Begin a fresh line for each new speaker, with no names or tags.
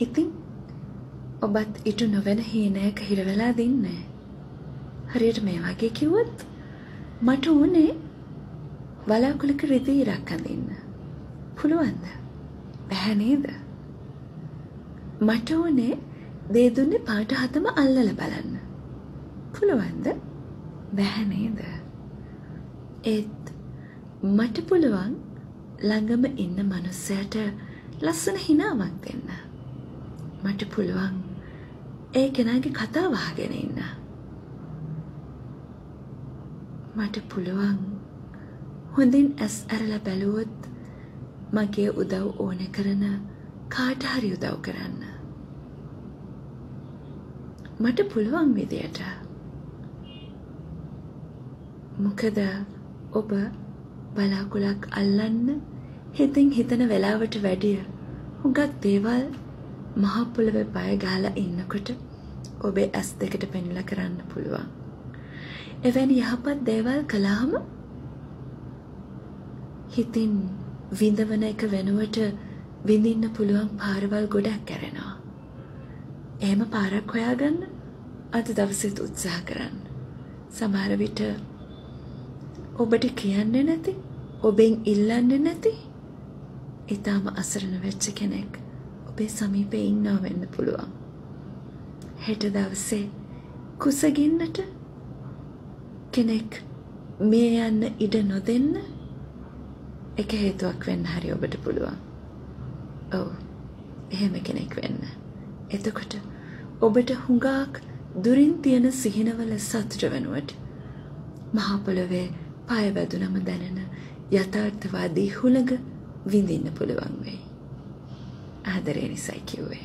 ඉතින් ඔබත් ඉටු නොවැන හීනයක හිරවෙලා දින්නේ. හරියට මේ වගේ කිව්වොත් මට ඕනේ වලාකුළක රිදී ඉරක් අඳින්න. පුළුවන්ද? බැහැ නේද? මට ඕනේ දේ දුන්නේ පාට හතම අල්ලලා බලන්න. පුළුවන්ද? බැහැ නේද? ඒත් මට පුළුවන් ළඟම ඉන්න මනුස්සයට ලස්සන හිනාවක් දෙන්න. මට පුළුවන් ඒ කෙනාගේ කතාව අහගෙන ඉන්න. මට පුළුවන් හොඳින් ඇස් ඇරලා බැලුවොත් මගේ උදව් ඕන කරන කාට හරි උදව් කරන්න. මට පුළුවන් විදියට. මොකද ඔබ බලාකුලක් අල්ලන්න හිතින් හිතන වෙලාවට වැඩිය හුඟක් දේවල් මහපොළොවේ පය ගහලා ඉන්නකොට ඔබේ ඇස් දෙකට පෙන්ලා කරන්න පුළුවන්. එවැනි යහපත් දේවල් කළාම හිතින් විඳවන එක වෙනුවට විඳින්න පුළුවන් පාරවල් ගොඩක් කැරෙනවා. එහෙම පාරක් හොයාගන්න අද දවසෙත් උත්සාහ කරන්න. සමහර විට ඔබට කියන්නේ නැති ඔබෙන් ඉල්ලන්නේ නැති ඊටාම අසරණ වෙච්ච කෙනෙක් ඔබේ සමීපේ ඉන්නවා වෙන්න පුළුවන්. හෙට දවසේ කුසගින්නට කෙනෙක් මේ යන්න ඉඩ නොදෙන්න එක හේතුවක් වෙන්න හරි ඔබට පුළුවන්. ඔව්. එහෙම කෙනෙක් වෙන්න. එතකොට ඔබට හුඟක් දුරින් තියෙන සිහිනවල සතුට වෙනුවට මහා පොළොවේ පාය වැදුනම දැනෙන යථාර්ථවාදී හුළඟ විඳින්න පුළුවන් වෙයි. a Adriane Saikiwe.